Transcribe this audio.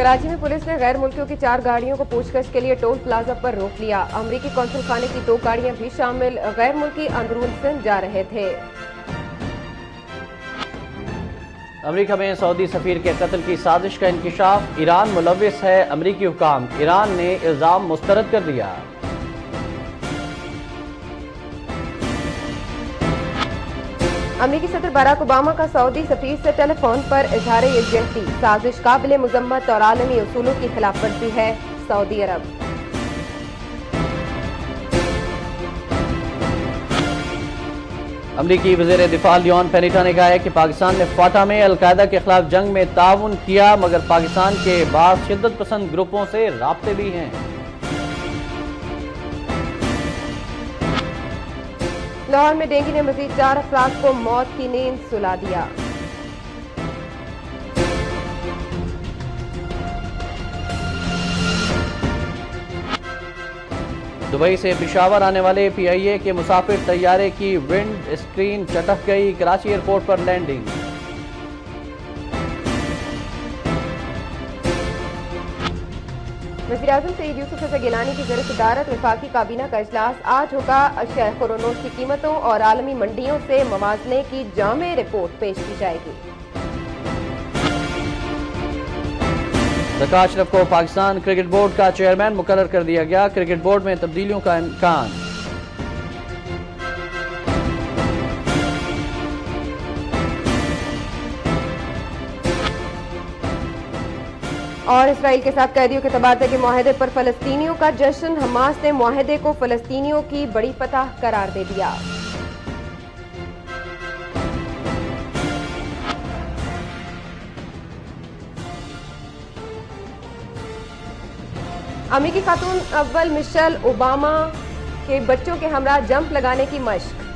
कराची में पुलिस ने गैर मुल्कियों की चार गाड़ियों को पूछताछ के लिए टोल प्लाजा पर रोक लिया। अमरीकी कौंसल खाने की दो गाड़ियाँ भी शामिल। गैर मुल्की अंदरून सिंध जा रहे थे। अमरीका में सऊदी सफीर के कत्ल की साजिश का इंकशाफ। ईरान मुलविस है अमरीकी हुकाम। ईरान ने इल्ज़ाम मुस्तरद कर दिया। अमरीकी सदर बराक ओबामा का सऊदी सफीर से टेलीफोन पर इजहार यकजहती साजिश काबिल मजम्मत और आलमी असूलों की खिलाफ वर्जी है सऊदी अरब। अमरीकी वज़ीर दिफा लियोन पेनिटा ने कहा है कि पाकिस्तान ने फाटा में अलकायदा के खिलाफ जंग में ताउन किया, मगर पाकिस्तान के बाद शिद्दत पसंद ग्रुपों से रबते भी हैं। लाहौर में डेंगू ने मजीद चार अफराद को मौत की नींद सुला दिया। दुबई से पिशावर आने वाले पीआईए के मुसाफिर तैयारे की विंड स्क्रीन चटक गई, कराची एयरपोर्ट पर लैंडिंग। वजी अजम सईद यूसुफ रजा गिलानी की जर सदारत विफाकी काबीना का अजलास आज होगा अशिया खुरोनोस की कीमतों और आलमी मंडियों से मवाजने की जामे रिपोर्ट पेश की जाएगी। जका अशरफ को पाकिस्तान क्रिकेट बोर्ड का चेयरमैन मुकर कर दिया गया। क्रिकेट बोर्ड में तब्दीलियों का इम्कान। और इसराइल के साथ कैदियों के तबादले के माहदे पर फलस्तीनियों का जश्न। हमास ने माहदे को फलस्तीनियों की बड़ी पतह करार दे दिया। अमेरिकी खातून अव्वल मिशेल ओबामा के बच्चों के हमरा जंप लगाने की मश्क।